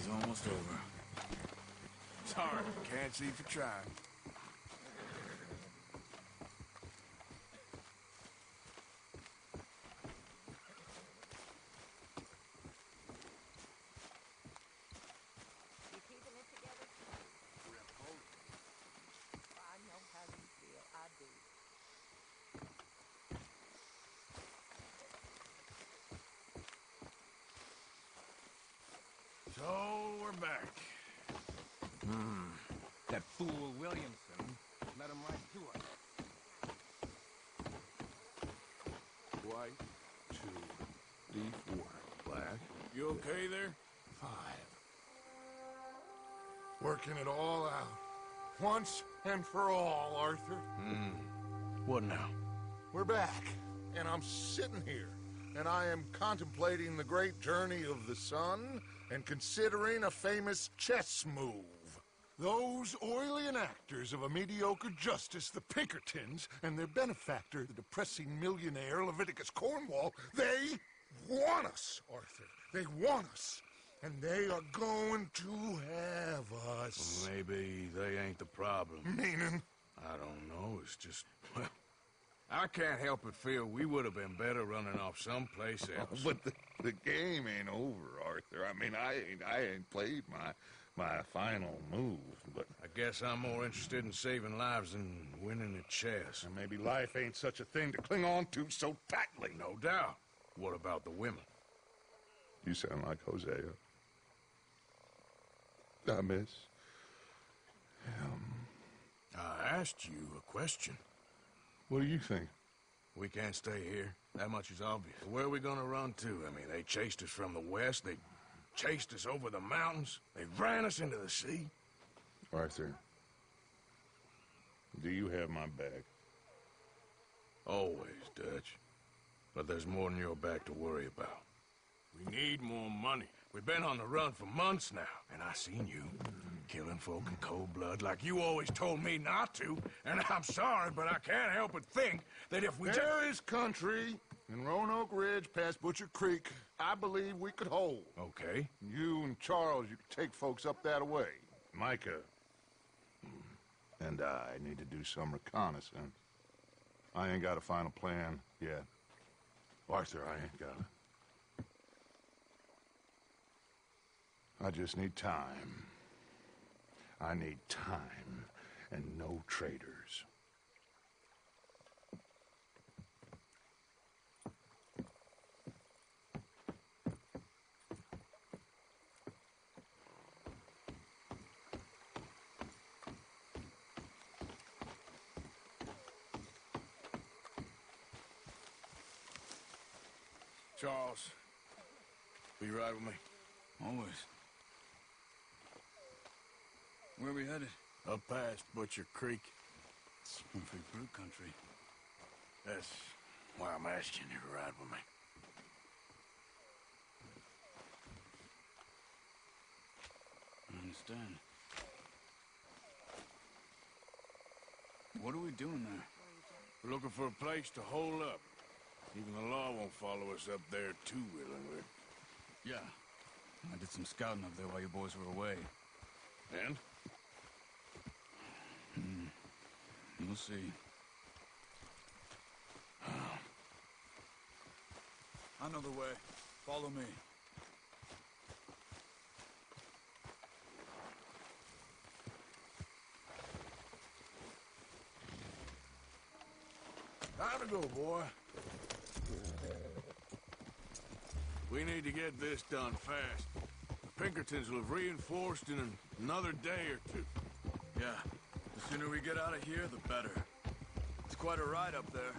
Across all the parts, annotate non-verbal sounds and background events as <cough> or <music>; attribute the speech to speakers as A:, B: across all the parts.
A: day's almost over.
B: Sorry, can't see for trying.
C: You keeping it together? I know how you feel. I do.
B: So we're back.
D: That fool Williamson let him right to us.
E: White, two, D4, black,
B: You okay there?
E: five.
F: Working it all out. Once and for all, Arthur. Hmm.
B: What now?
F: We're back, and I'm sitting here, and I am contemplating the great journey of the sun and considering a famous chess move. Those oily actors of a mediocre justice, the Pinkertons, and their benefactor, the depressing millionaire Leviticus Cornwall, they want us, Arthur. They want us. And they are going to have us.
B: Maybe they ain't the problem.
F: Meaning?
B: I don't know. It's just, well, I can't help but feel we would have been better running off someplace oh, else.
F: But the, the game ain't over, Arthur. I mean, I ain't I ain't played my my final move, but
B: I guess I'm more interested in saving lives than winning at chess.
F: and maybe life ain't such a thing to cling on to so tightly.
B: No doubt. What about the women?
F: You sound like Hosea. I miss.
B: I asked you a question.
F: What do you think?
B: We can't stay here. That much is obvious. Where are we gonna run to? I mean, they chased us from the west. They chased us over the mountains. They ran us into the sea.
F: Arthur, do you have my bag?
B: Always, Dutch. But there's more than your back to worry about. We need more money. We've been on the run for months now, and I seen you killing folk in cold blood like you always told me not to. And <laughs> I'm sorry, but I can't help but think that if we just...
F: There is country in Roanoke Ridge past Butcher Creek I believe we could hold.
B: Okay.
F: You and Charles, you could take folks up that way. Micah and I need to do some reconnaissance. I ain't got a final plan yet. Arthur, I ain't got it. I just need time. I need time and no traitors.
B: Charles, will you ride with me?
A: Always. Where are we headed?
B: Up past Butcher Creek.
A: It's Springfield Brute country.
B: That's why I'm asking you to ride with me.
A: I understand. What are we doing there?
B: We're looking for a place to hole up. Even the law won't follow us up there too willingly.
A: Yeah. I did some scouting up there while you boys were away.
B: And? Hmm.
A: You'll see. <sighs> I know the way. Follow me.
B: Time to go, boy. We need to get this done fast. The Pinkertons will have reinforced in an- another day or two.
A: Yeah. The sooner we get out of here, the better. It's quite a ride up there.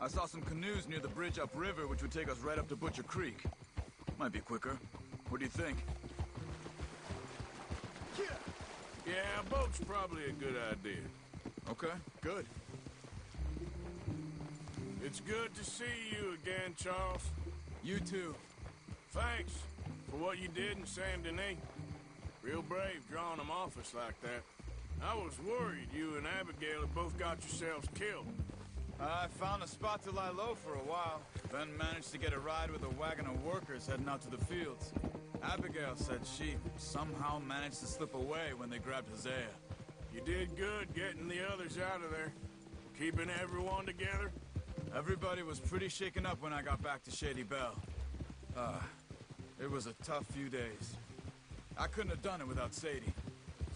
A: I saw some canoes near the bridge upriver, which would take us right up to Butcher Creek. Might be quicker. What do you think?
B: Yeah, a boat's probably a good idea.
A: Okay, good.
B: It's good to see you again, Charles.
A: You too.
B: Thanks for what you did in Saint Denis. Real brave drawing them off us like that. I was worried you and Abigail had both got yourselves killed.
A: I found a spot to lie low for a while, then managed to get a ride with a wagon of workers heading out to the fields. Abigail said she somehow managed to slip away when they grabbed Hosea.
B: You did good getting the others out of there. Keeping everyone together.
A: Everybody was pretty shaken up when I got back to Shady Belle. Uh, it was a tough few days. I couldn't have done it without Sadie.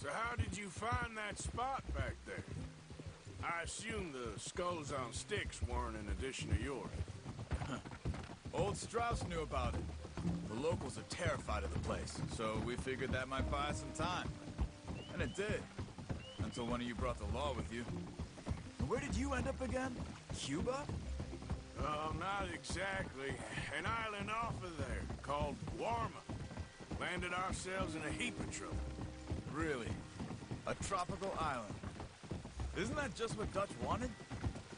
B: So how did you find that spot back there? I assume the skulls on sticks weren't an addition of yours. <laughs>
A: Old Strauss knew about it. The locals are terrified of the place, so we figured that might buy us some time. And it did. Until one of you brought the law with you. And where did you end up again? Cuba?
B: Not exactly. An island off of there called Guarma. Landed ourselves in a heap of trouble.
A: Really? A tropical island? Isn't that just what Dutch wanted?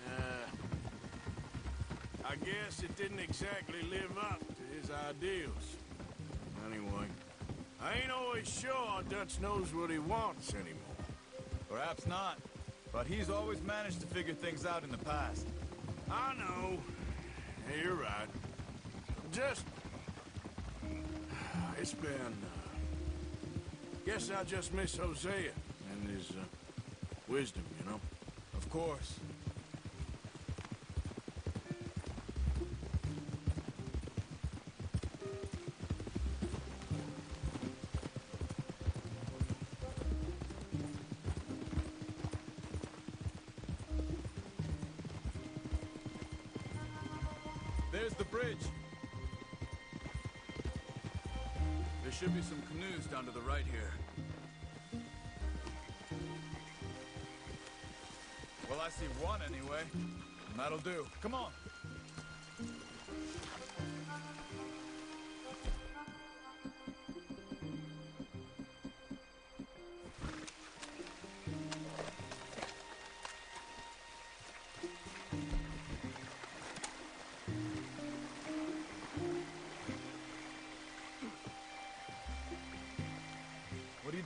B: Uh, I guess it didn't exactly live up to his ideals. Anyway, I ain't always sure Dutch knows what he wants anymore.
A: Perhaps not. But he's always managed to figure things out in the past.
B: I know. Yeah, you're right. Just... <sighs> It's been... Uh, guess I just miss Hosea and his uh, wisdom, you know?
A: Of course. There's the bridge. There should be some canoes down to the right here. Well, I see one anyway. And that'll do. Come on.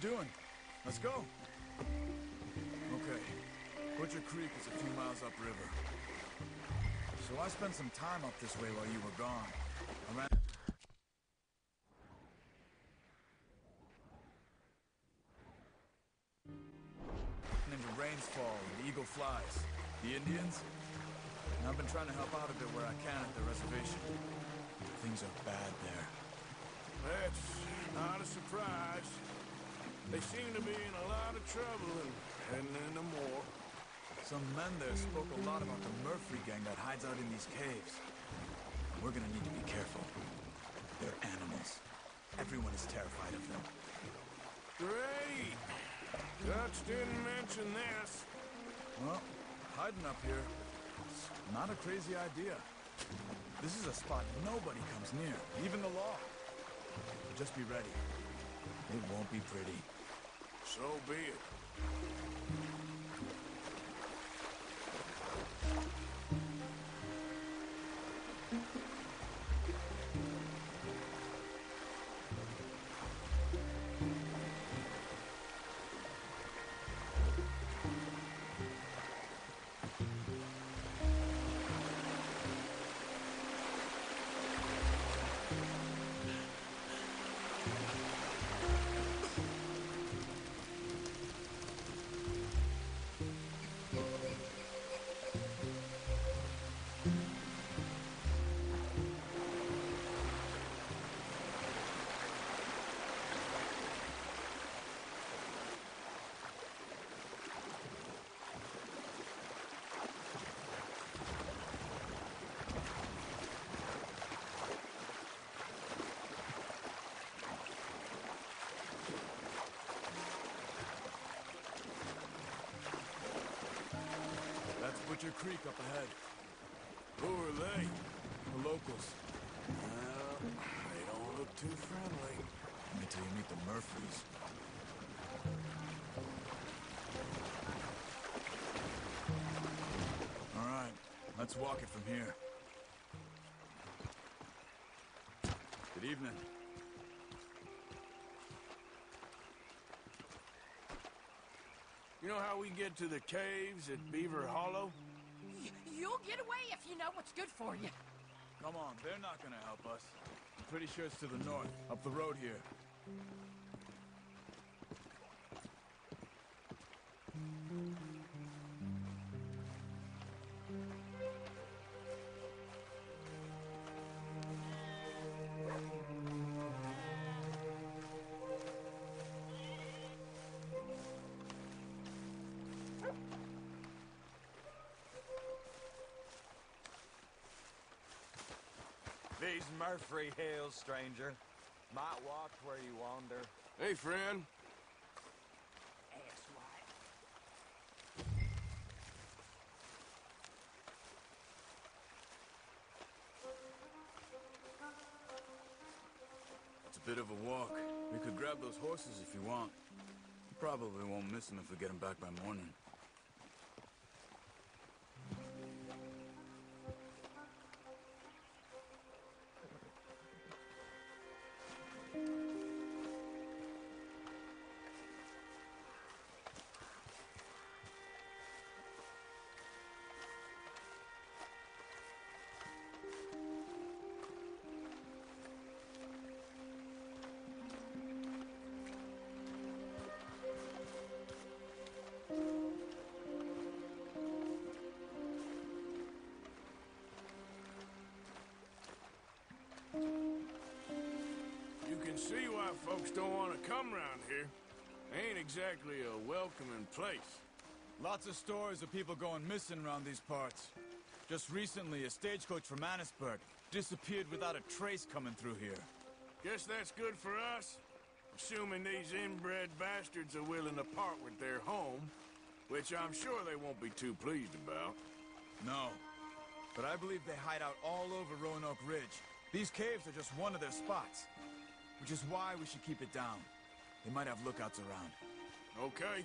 A: Doing? Let's go. Okay. Butcher Creek is a few miles upriver. So I spent some time up this way while you were gone. Ran into Rains Fall and Eagle Flies. The Indians? And I've been trying to help out a bit where I can at the reservation. Things are bad there.
B: That's not a surprise. They seem to be in a lot of trouble and heading into more.
A: Some men there spoke a lot about the Murfree gang that hides out in these caves. We're gonna need to be careful. They're animals. Everyone is terrified of them.
B: Great! Dutch didn't mention this.
A: Well, hiding up here, it's not a crazy idea. This is a spot nobody comes near, even the law. Just be ready. It won't be pretty.
B: So be it.
A: Butcher Creek up ahead.
B: Who are they?
A: The locals.
B: Well, they don't look too friendly.
A: Till you meet the Murfrees. All right, let's walk it from here. Good evening.
B: You know how we get to the caves at Beaver Hollow?
C: Y- You'll get away you know what's good for you.
A: Come on, they're not gonna help us. I'm pretty sure it's to the north, up the road here.
G: These Murfree Hills, stranger. Might walk where you wander.
B: Hey, friend.
C: Asswipe.
A: It's a bit of a walk. We could grab those horses if you want. You probably won't miss them if we get them back by morning.
B: Can see why folks don't want to come around here. Ain't exactly a welcoming place.
A: Lots of stories of people going missing around these parts. Just recently, a stagecoach from Annesburg disappeared without a trace coming through here.
B: Guess that's good for us. Assuming these inbred bastards are willing to part with their home, which I'm sure they won't be too pleased about.
A: No. But I believe they hide out all over Roanoke Ridge. These caves are just one of their spots. Which is why we should keep it down. They might have lookouts around.
B: Okay.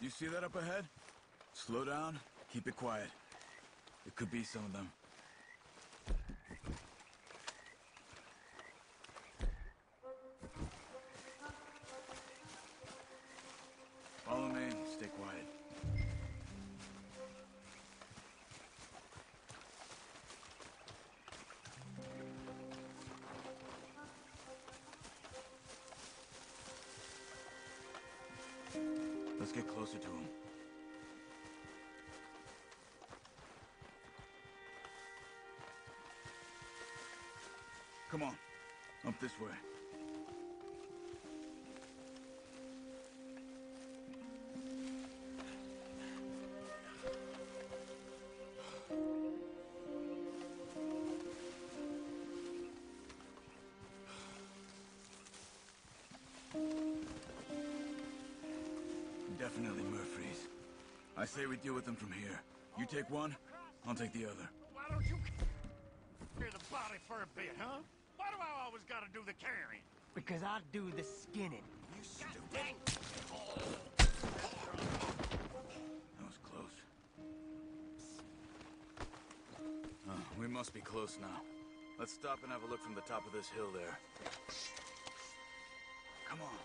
A: You see that up ahead? Slow down, keep it quiet. It could be some of them. Definitely Murfree's. I say we deal with them from here. You take one, I'll take the other.
H: Why don't you carry the body for a bit, huh? Why do I always gotta do the carrying?
C: Because I do the skinning.
H: You stupid!
A: That was close. Oh, we must be close now. Let's stop and have a look from the top of this hill there. Come on.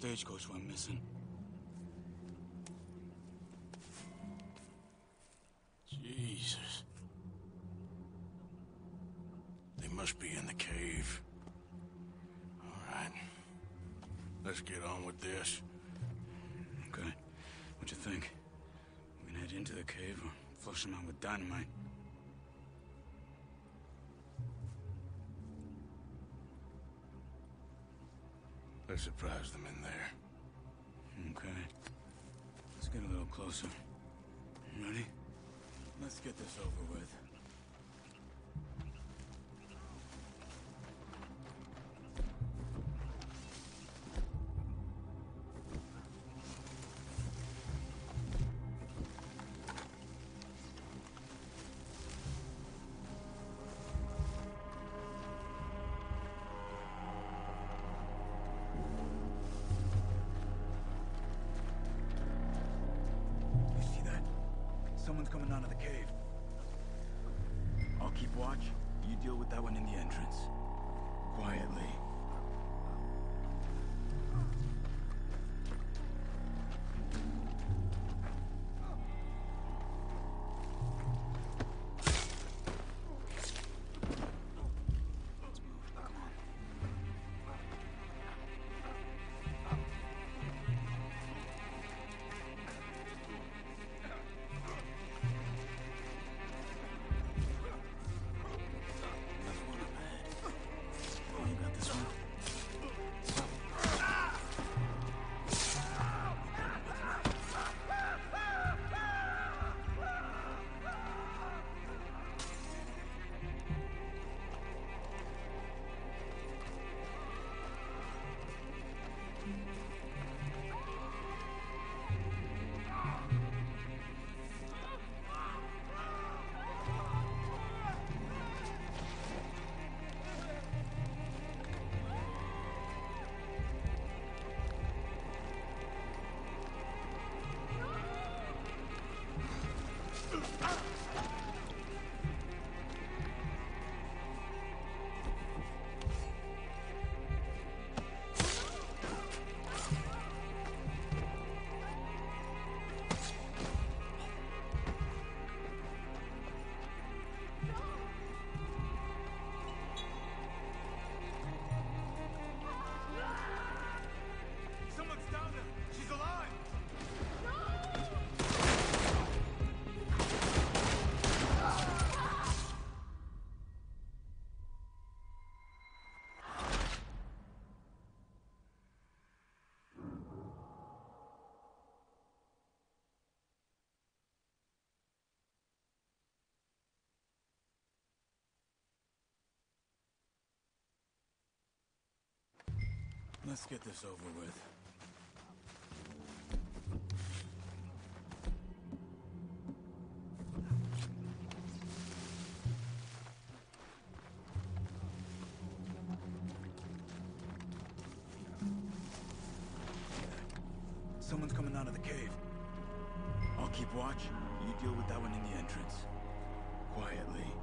A: Stagecoach we're missing.
B: Jesus. They must be in the cave. All right. Let's get on with this.
A: Okay. What you think? We can head into the cave or flush them out with dynamite. Someone's coming out of the cave. I'll keep watch. You deal with that one in the entrance. Let's get this over with. Someone's coming out of the cave. I'll keep watch. You deal with that one in the entrance. Quietly.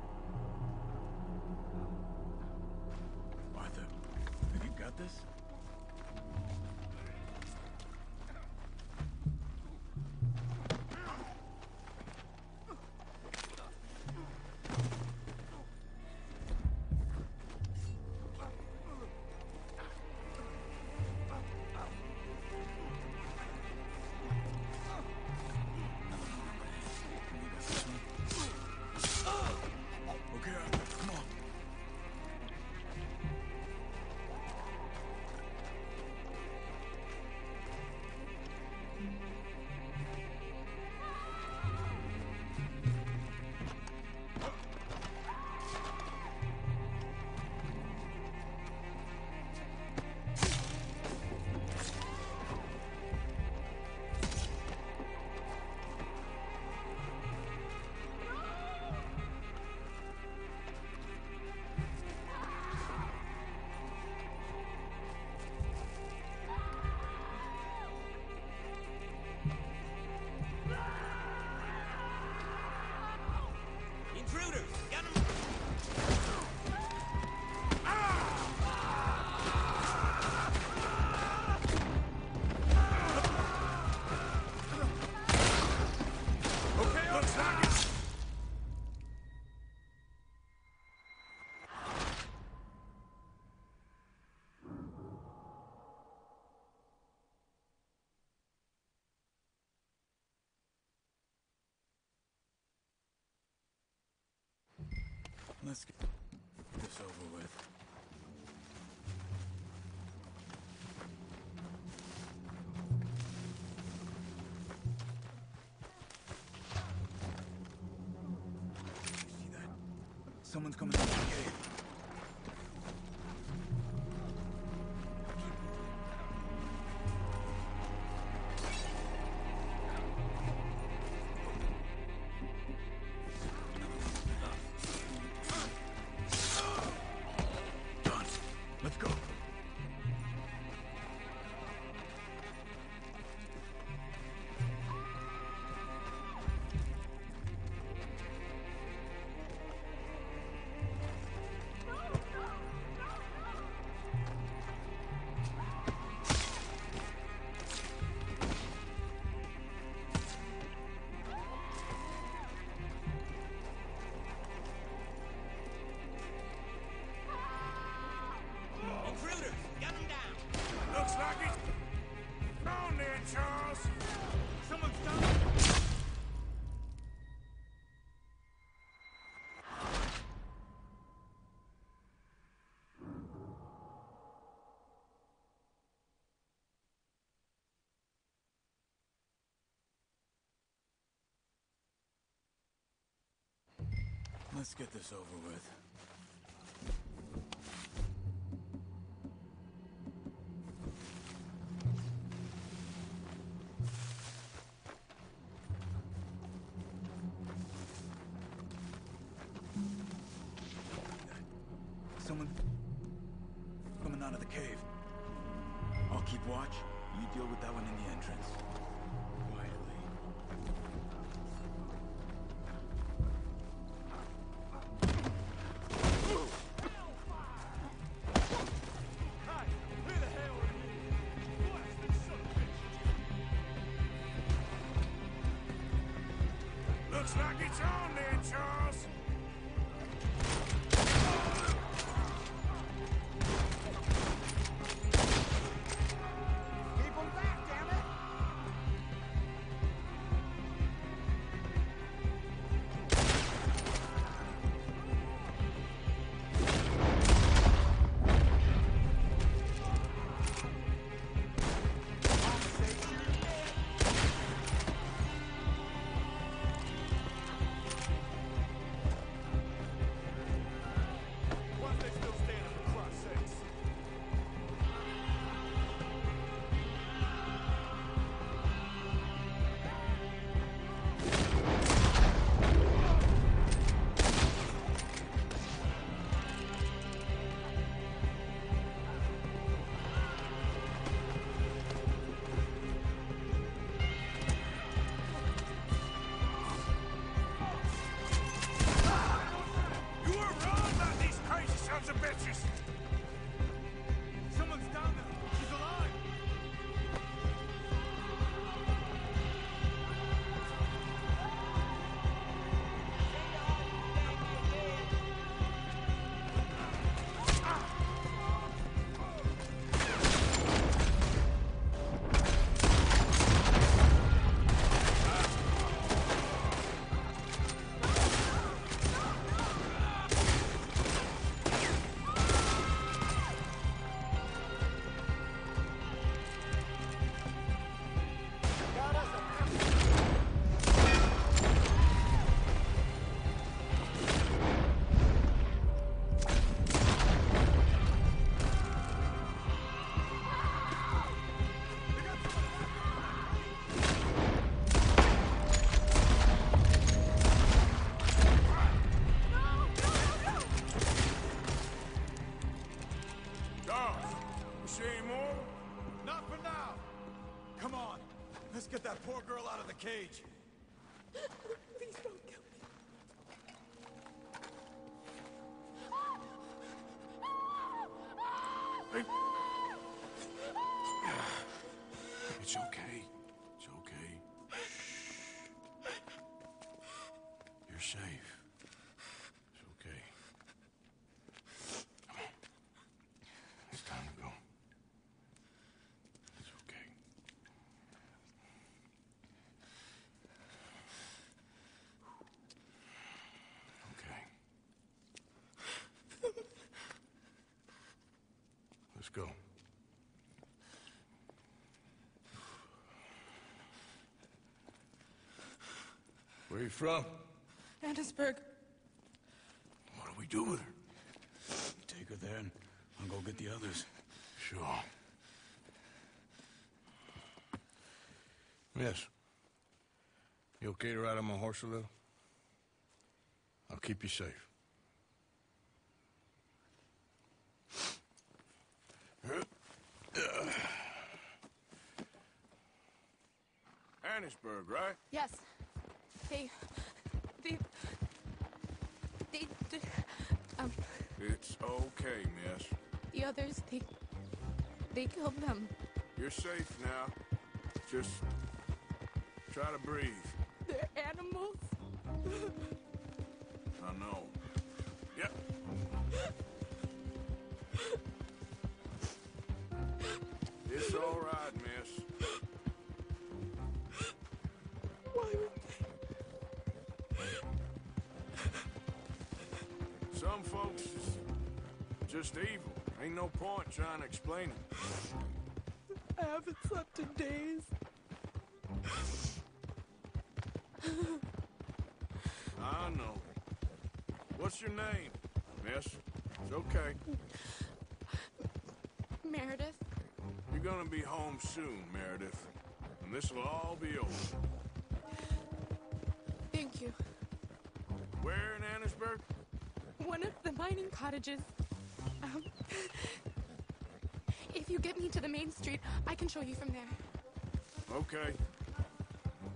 A: Let's get this over with. Someone's coming out of the Let's get this over with. Someone coming out of the cave. I'll keep watch. You deal with that one in the entrance.
B: On go. Where you from?
I: Annesburg.
B: What do we do with her?
A: Take her there and I'll go get the others.
B: Sure. Miss, you okay to ride on my horse a little? I'll keep you safe.
I: They killed them.
B: You're safe now. Just try to breathe.
I: They're animals.
B: I know. Yep. It's all right, miss.
I: Why would
B: Some folks is just evil. Ain't no point trying to explain it.
I: I haven't slept in days.
B: I know. What's your name, miss? It's okay.
I: Meredith.
B: You're gonna be home soon, Meredith. And this'll all be over.
I: Thank you.
B: Where in Annesburg?
I: One of the mining cottages. If you get me to the main street, I can show you from there.
B: Okay.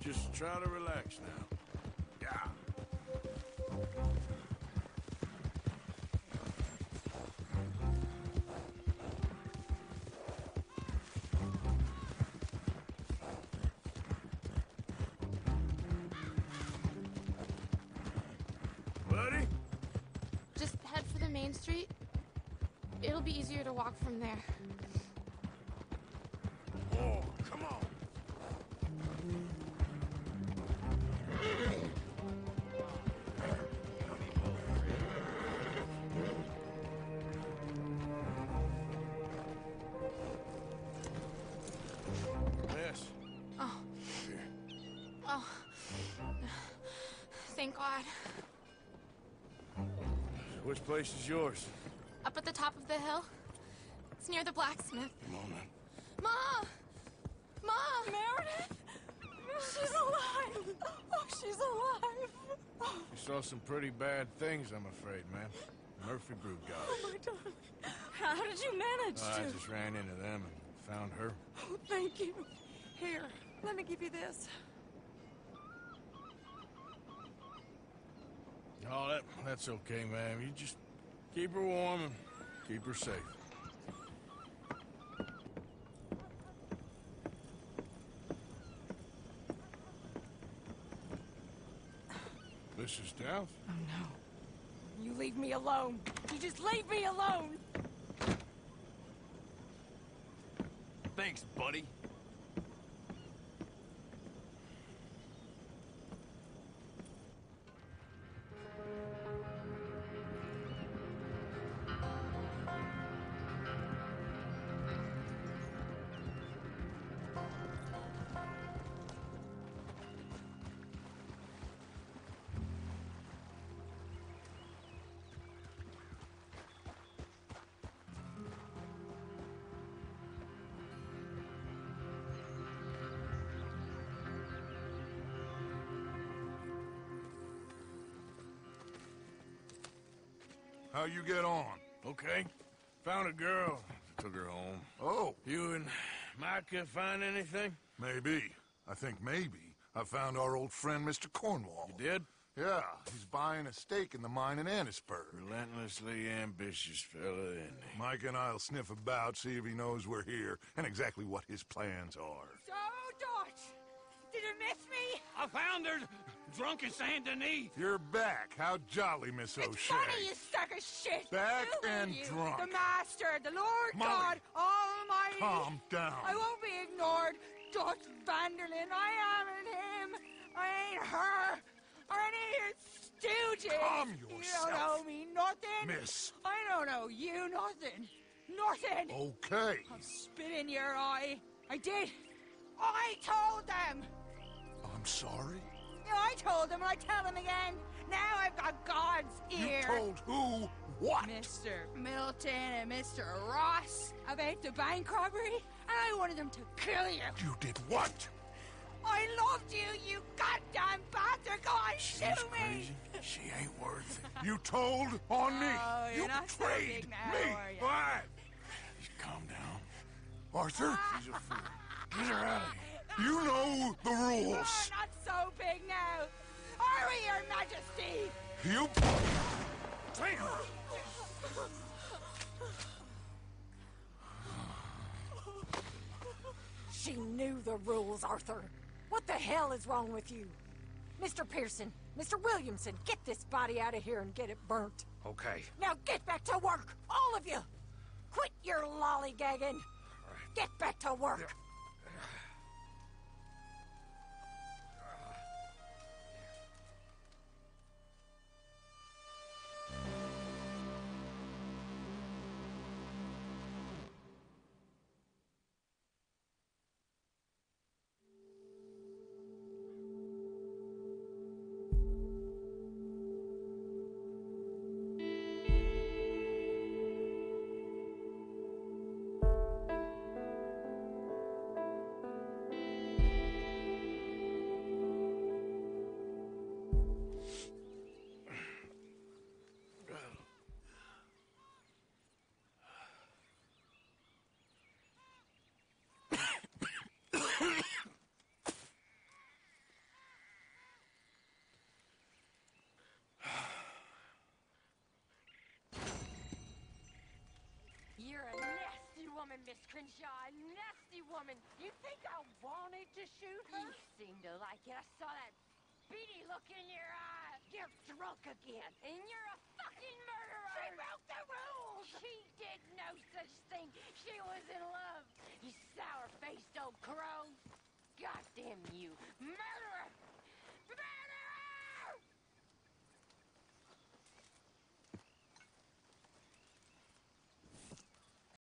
B: Just try to relax now. Yeah. Buddy?
I: Just head for the main street. It'll be easier to walk from there.
B: Oh, come on. Miss.
I: Oh. Oh. Thank God.
B: Which place is yours?
I: Up at the top of the hill. It's near the blacksmith.
B: Come on, man.
I: Ma! Ma! Meredith! She's alive! Oh, she's alive!
B: You saw some pretty bad things, I'm afraid, ma'am. Murfree Brood got
I: Oh, my darling. How did you manage
B: I
I: to?
B: just ran into them and found her.
I: Oh, thank you. Here, let me give you this.
B: Oh, that, that's okay, ma'am. You just keep her warm and Keep her safe. Mrs. Douth?
J: Oh no. You leave me alone. You just leave me alone.
G: Thanks, buddy.
F: How you get on?
B: Okay. Found a girl. Took her home.
F: Oh,
B: You and Micah find anything?
F: maybe. I think maybe. I found our old friend, Mr. Cornwall.
B: You did?
F: Yeah, he's buying a stake in the mine in Annesburg.
B: Relentlessly ambitious fella, isn't he?
F: Mike and I'll sniff about, see if he knows we're here, and exactly what his plans are.
J: So, Dutch, did you miss me?
H: I found her drunk in Saint Denis.
F: You're back. How jolly, Miss O'Shea.
J: It's funny, you suck of shit.
F: Back
J: Who
F: and
J: you?
F: drunk.
J: The Master, the Lord
F: Molly.
J: God Almighty.
F: Calm down.
J: I won't be ignored. Dutch van der Linde, I am him. I ain't her. Or any of your stooges.
F: Calm yourself.
J: You don't owe me nothing.
F: Miss.
J: I don't owe you nothing. Nothing.
F: Okay.
J: I'll spit in your eye. I did. I told them.
F: I'm sorry.
J: I told him, and I tell him again. Now I've got God's ear.
F: You told who what?
J: Mr. Milton and Mr. Ross about the bank robbery, and I wanted them to kill you.
F: You did what?
J: I loved you, you goddamn bastard! Go on,
B: She's
J: shoot me!
B: crazy. She ain't worth it.
F: You told on me.
J: Oh, you're
F: you
J: not so
F: betrayed
J: big now,
F: me.
J: are you?
F: Why?
B: Just calm down.
F: Arthur, <laughs>
B: She's a fool. Get her out of here.
F: you know the rules.
J: not so big now. Are we, Your Majesty?
F: You.
K: She knew the rules, Arthur. What the hell is wrong with you? Mr. Pearson, Mr. Williamson, get this body out of here and get it burnt.
E: Okay.
K: Now get back to work, all of you! Quit your lollygagging! Get back to work!
L: You're woman, Miss Grimshaw. A nasty woman. You think I wanted to shoot her? You seem to like it. I saw that beady look in your eye. You're drunk again, and you're a fucking murderer. She broke the rules. She did no such thing. She was in love. You sour-faced old crow. Goddamn you. Murderer!